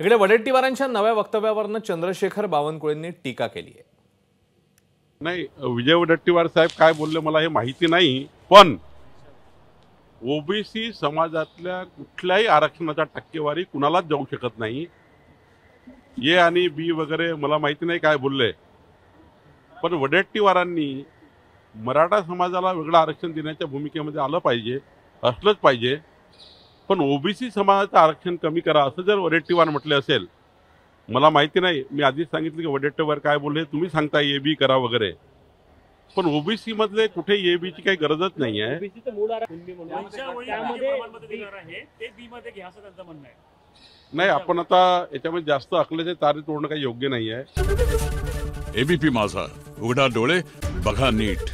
इकडे वडेट्टीवारांच्या नव्या वक्तव्यावरनं चंद्रशेखर बावनकुळेंनी टीका केली आहे. नाही विजय वडेट्टीवार साहेब काय बोलले मला हे माहिती नाही पण ओबीसी समाजातल्या कुठल्याही आरक्षणाचा टक्केवारी कुणालाच जाऊ शकत नाही. ए आणि बी वगैरे मला माहिती नाही काय बोलले. पण वडेट्टीवारांनी मराठा समाजाला वेगळं आरक्षण देण्याच्या भूमिकेमध्ये आलं पाहिजे असलंच पाहिजे. पण ओबीसी समाजाचं आरक्षण कमी करा असं जर वडेट्टीवार म्हटले असेल मला माहिती नाही. मी आधीच सांगितलं की वडेट्टीवार काय बोलले तुम्ही सांगता ए बी करा वगैरे. पण ओबीसी मधले कुठे ए बीची काही गरजच नाही आहे. नाही आपण आता याच्यामध्ये जास्त अकलेचे तारे तोडणं काही योग्य नाही आहे. एबीपी माझा उघडा डोळे बघा नीट.